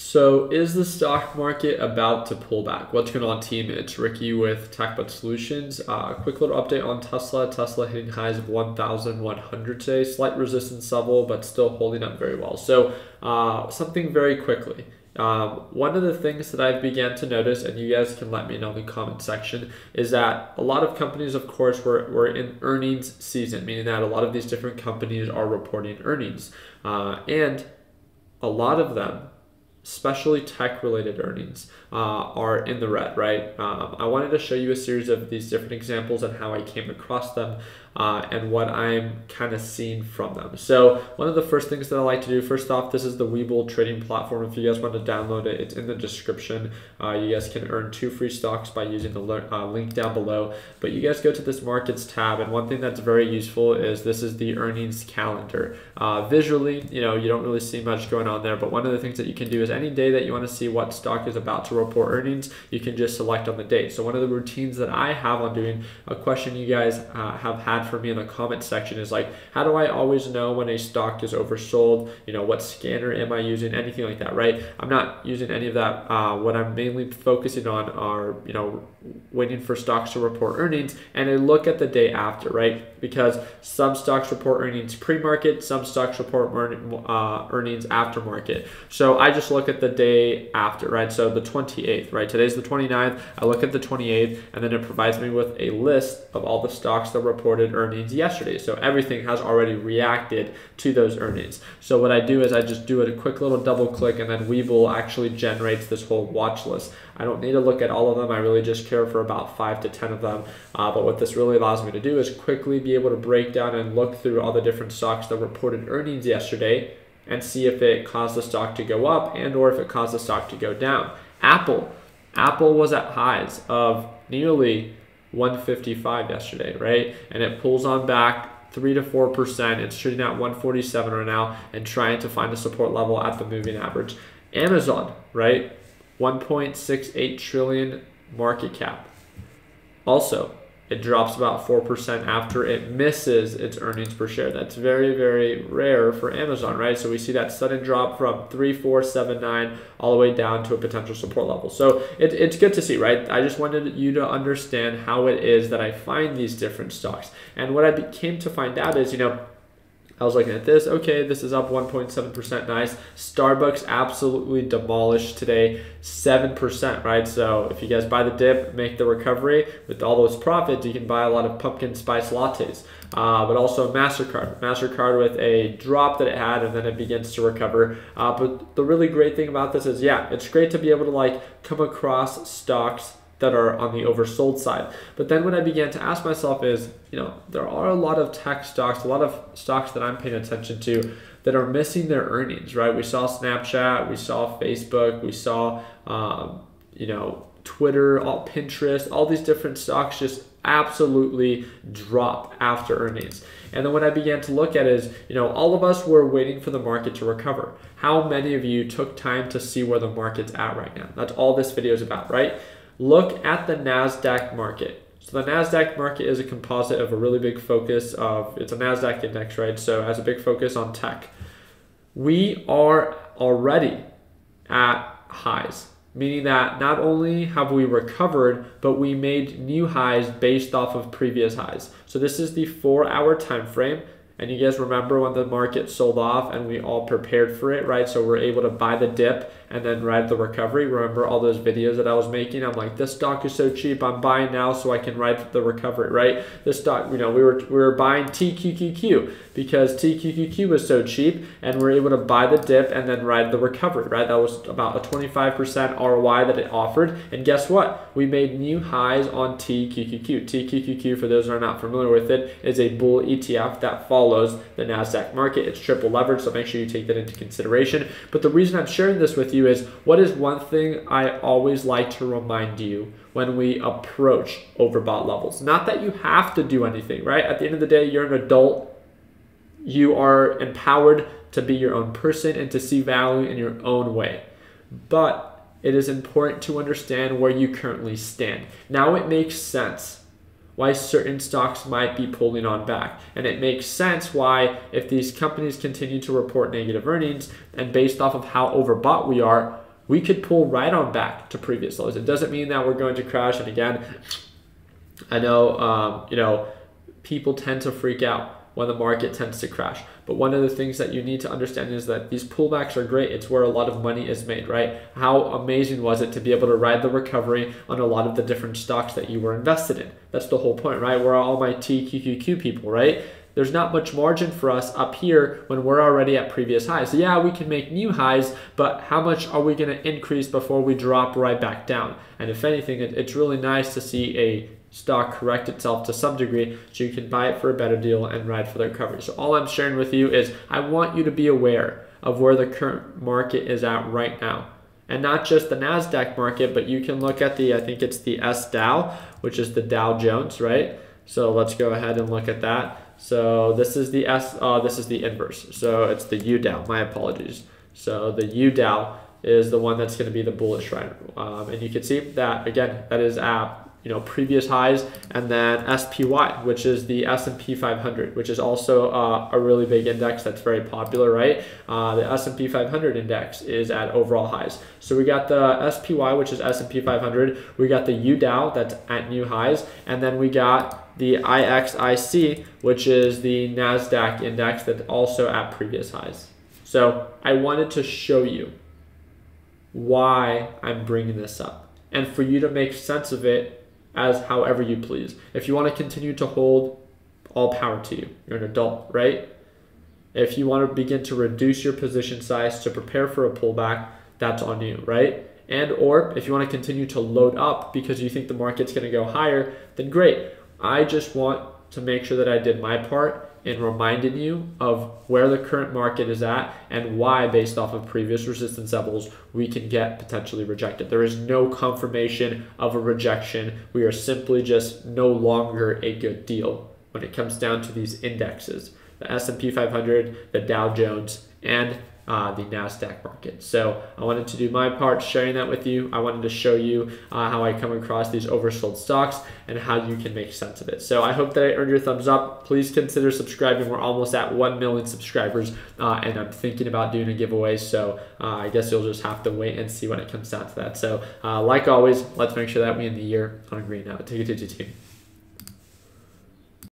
So, is the stock market about to pull back? What's going on, team? It's Ricky with TechBud Solutions. Uh, quick little update on Tesla. Tesla hitting highs of 1,100 today. Slight resistance level, but still holding up very well. So, uh, something very quickly. Um, one of the things that I've began to notice, and you guys can let me know in the comment section, is that a lot of companies, of course, were, were in earnings season, meaning that a lot of these different companies are reporting earnings. Uh, and a lot of them especially tech related earnings, uh, are in the red, right? Um, I wanted to show you a series of these different examples and how I came across them uh, and what I'm kind of seeing from them. So one of the first things that I like to do, first off, this is the Webull trading platform. If you guys want to download it, it's in the description. Uh, you guys can earn two free stocks by using the uh, link down below. But you guys go to this markets tab, and one thing that's very useful is this is the earnings calendar. Uh, visually, you know, you don't really see much going on there, but one of the things that you can do is any day that you want to see what stock is about to report earnings, you can just select on the date. So one of the routines that I have on doing a question you guys uh, have had for me in the comment section is like, how do I always know when a stock is oversold? You know, what scanner am I using? Anything like that, right? I'm not using any of that. Uh, what I'm mainly focusing on are, you know, waiting for stocks to report earnings and I look at the day after, right? Because some stocks report earnings pre-market, some stocks report uh, earnings after market. So I just look at the day after, right? So the 28th, right? Today's the 29th. I look at the 28th and then it provides me with a list of all the stocks that reported earnings yesterday. So everything has already reacted to those earnings. So what I do is I just do it a quick little double click and then Webull actually generates this whole watch list. I don't need to look at all of them. I really just care for about five to 10 of them. Uh, but what this really allows me to do is quickly be able to break down and look through all the different stocks that reported earnings yesterday and see if it caused the stock to go up and or if it caused the stock to go down. Apple, Apple was at highs of nearly 155 yesterday, right? And it pulls on back three to four percent. It's trading at 147 right now and trying to find a support level at the moving average. Amazon, right? 1.68 trillion market cap. Also, it drops about 4% after it misses its earnings per share. That's very, very rare for Amazon, right? So we see that sudden drop from 3479 all the way down to a potential support level. So it, it's good to see, right? I just wanted you to understand how it is that I find these different stocks. And what I came to find out is, you know, I was looking at this. Okay, this is up 1.7%. Nice. Starbucks absolutely demolished today, 7%, right? So if you guys buy the dip, make the recovery with all those profits, you can buy a lot of pumpkin spice lattes. Uh, but also MasterCard. MasterCard with a drop that it had and then it begins to recover. Uh, but the really great thing about this is, yeah, it's great to be able to like come across stocks that are on the oversold side. But then what I began to ask myself is, you know, there are a lot of tech stocks, a lot of stocks that I'm paying attention to that are missing their earnings, right? We saw Snapchat, we saw Facebook, we saw, um, you know, Twitter, all Pinterest, all these different stocks just absolutely drop after earnings. And then what I began to look at is, you know, all of us were waiting for the market to recover. How many of you took time to see where the market's at right now? That's all this video is about, right? Look at the NASDAQ market. So the NASDAQ market is a composite of a really big focus of, it's a NASDAQ index, right? So has a big focus on tech. We are already at highs, meaning that not only have we recovered, but we made new highs based off of previous highs. So this is the four hour time frame. And you guys remember when the market sold off and we all prepared for it, right? So we're able to buy the dip and then ride the recovery. Remember all those videos that I was making? I'm like, this stock is so cheap. I'm buying now so I can ride the recovery, right? This stock, you know, we were we were buying TQQQ because TQQQ was so cheap and we're able to buy the dip and then ride the recovery, right? That was about a 25% ROI that it offered. And guess what? We made new highs on TQQQ. TQQQ, for those who are not familiar with it, is a bull ETF that follows the NASDAQ market. It's triple leverage, so make sure you take that into consideration. But the reason I'm sharing this with you you is what is one thing I always like to remind you when we approach overbought levels? Not that you have to do anything, right? At the end of the day, you're an adult. You are empowered to be your own person and to see value in your own way. But it is important to understand where you currently stand. Now it makes sense why certain stocks might be pulling on back. And it makes sense why, if these companies continue to report negative earnings, and based off of how overbought we are, we could pull right on back to previous lows. It doesn't mean that we're going to crash. And again, I know, um, you know, people tend to freak out when the market tends to crash. But one of the things that you need to understand is that these pullbacks are great. It's where a lot of money is made, right? How amazing was it to be able to ride the recovery on a lot of the different stocks that you were invested in? That's the whole point, right? We're all my TQQQ people, right? there's not much margin for us up here when we're already at previous highs. So yeah, we can make new highs, but how much are we going to increase before we drop right back down? And if anything, it's really nice to see a stock correct itself to some degree so you can buy it for a better deal and ride for the recovery. So all I'm sharing with you is I want you to be aware of where the current market is at right now. And not just the NASDAQ market, but you can look at the, I think it's the S Dow, which is the Dow Jones, right? So let's go ahead and look at that. So this is the S, uh, this is the inverse. So it's the U Dow, my apologies. So the U Dow is the one that's going to be the bullish right. Um, and you can see that, again, that is at you know previous highs and then SPY which is the S&P 500 which is also uh, a really big index that's very popular right? Uh, the S&P 500 index is at overall highs. So we got the SPY which is S&P 500 we got the UDOW that's at new highs. And then we got the IXIC, which is the NASDAQ index that's also at previous highs. So I wanted to show you why I'm bringing this up and for you to make sense of it as however you please. If you want to continue to hold, all power to you. You're an adult, right? If you want to begin to reduce your position size to prepare for a pullback, that's on you, right? And or if you want to continue to load up because you think the market's going to go higher, then great. I just want to make sure that I did my part in reminding you of where the current market is at and why, based off of previous resistance levels, we can get potentially rejected. There is no confirmation of a rejection. We are simply just no longer a good deal when it comes down to these indexes the S&P 500, the Dow Jones, and uh, the NASDAQ market. So I wanted to do my part sharing that with you. I wanted to show you uh, how I come across these oversold stocks and how you can make sense of it. So I hope that I earned your thumbs up. Please consider subscribing. We're almost at 1 million subscribers uh, and I'm thinking about doing a giveaway. So uh, I guess you'll just have to wait and see when it comes down to that. So uh, like always, let's make sure that we end the year on a green note. Take it to your team.